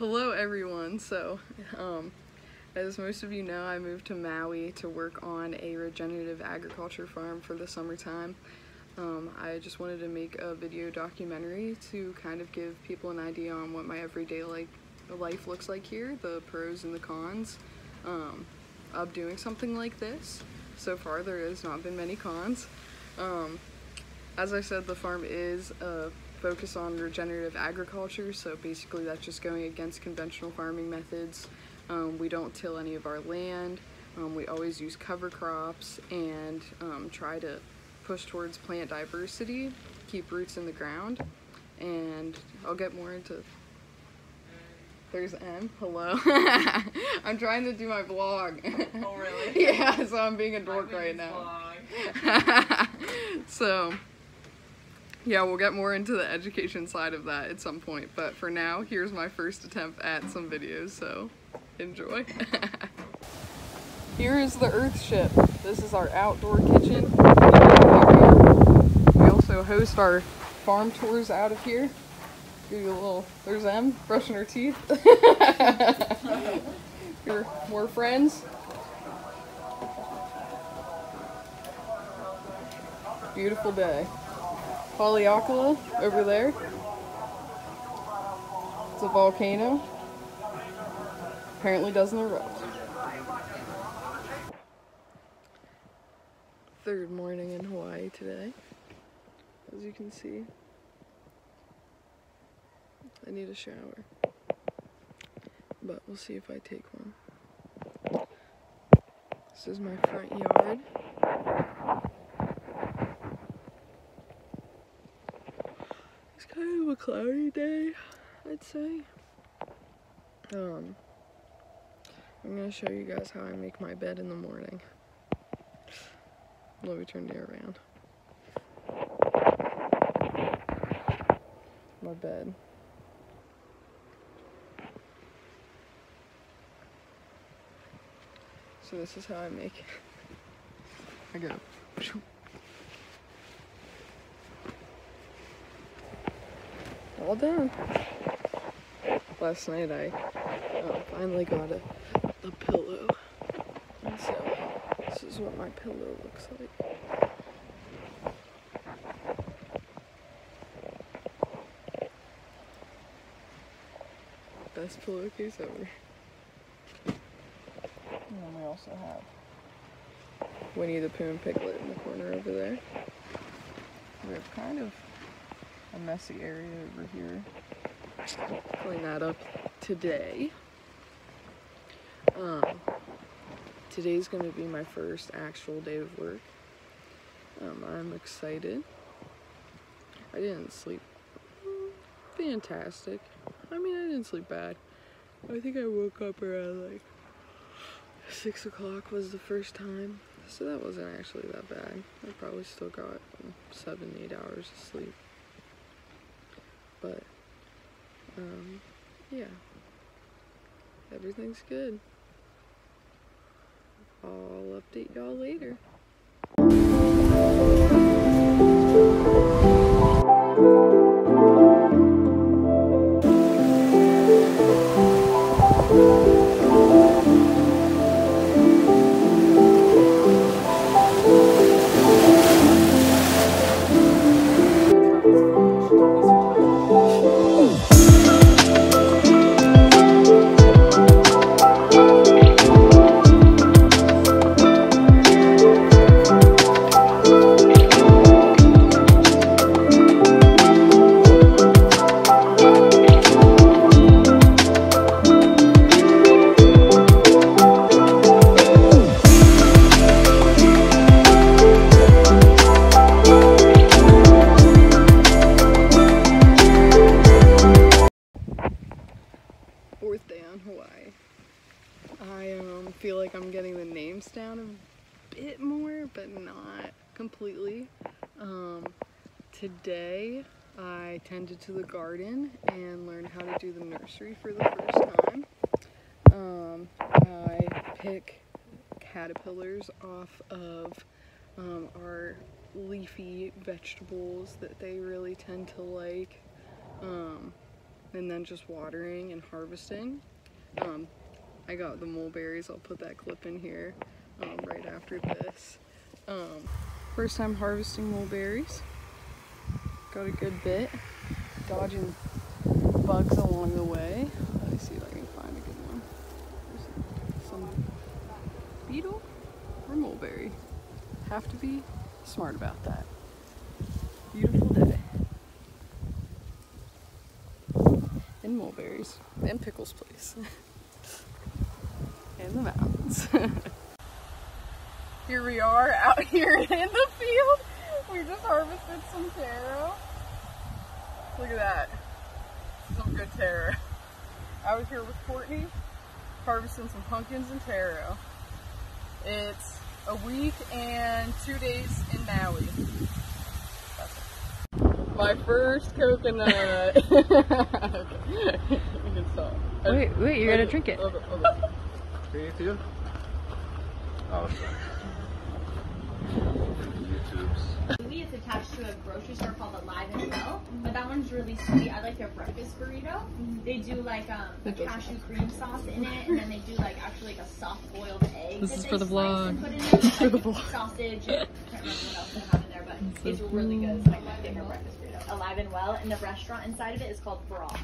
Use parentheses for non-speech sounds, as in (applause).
Hello everyone. So, um, as most of you know, I moved to Maui to work on a regenerative agriculture farm for the summertime. Um, I just wanted to make a video documentary to kind of give people an idea on what my everyday like life looks like here, the pros and the cons um, of doing something like this. So far, there has not been many cons. Um, as I said, the farm is a focus on regenerative agriculture, so basically that's just going against conventional farming methods. Um, we don't till any of our land. Um, we always use cover crops and um, try to push towards plant diversity, keep roots in the ground, and I'll get more into. There's M. Hello. (laughs) I'm trying to do my vlog. Oh, really? (laughs) yeah, so I'm being a dork right now. (laughs) so, yeah, we'll get more into the education side of that at some point. But for now, here's my first attempt at some videos, so enjoy. (laughs) Here is the Earth ship. This is our outdoor kitchen. We also host our farm tours out of here. Give you a little, there's Em brushing her teeth. (laughs) Your more friends. Beautiful day. Haleakala over there. It's a volcano. Apparently doesn't erupt. Third morning in Hawaii today. As you can see. I need a shower. But we'll see if I take one. This is my front yard. It's kind of a cloudy day, I'd say. Um, I'm gonna show you guys how I make my bed in the morning. Let me turn it around. My bed. So this is how I make it. I go. All done. Last night I uh, finally got a, a pillow. And so this is what my pillow looks like. Best pillowcase ever. And then we also have Winnie the Pooh and Piglet in the corner over there. We have kind of a messy area over here. Clean that up today. Um, today's going to be my first actual day of work. Um, I'm excited. I didn't sleep fantastic. I mean, I didn't sleep bad. I think I woke up around like six o'clock was the first time, so that wasn't actually that bad. I probably still got seven, eight hours of sleep. But, um, yeah, everything's good. I'll update y'all later. On Hawaii. I um, feel like I'm getting the names down a bit more, but not completely. Um, today I tended to the garden and learned how to do the nursery for the first time. Um, I pick caterpillars off of um, our leafy vegetables that they really tend to like. Um, and then just watering and harvesting. Um, I got the mulberries. I'll put that clip in here um, right after this. Um, first time harvesting mulberries. Got a good bit. Dodging bugs along the way. Let me see if I can find a good one. There's some beetle or mulberry. Have to be smart about that. Beautiful day. And mulberries. And Pickles Place. (laughs) in the mountains. (laughs) here we are out here (laughs) in the field. We just harvested some taro. Look at that. Some good taro. I was here with Courtney harvesting some pumpkins and taro. It's a week and two days in Maui. My first coconut. okay. we can stop. Wait, wait, you're gonna drink it. Okay, okay. Three, two. Oh, YouTube's. Louis is attached to a grocery store called Alive and Well, but that one's really sweet. I like their breakfast burrito. They do like um, a cashew cream sauce in it, and then they do like actually like a soft boiled egg. This is for the slice vlog. and Put in it. (laughs) For the vlog. Sausage. It's really good. It's like my favorite breakfast burrito. Alive and Well, and the restaurant inside of it is called Broth.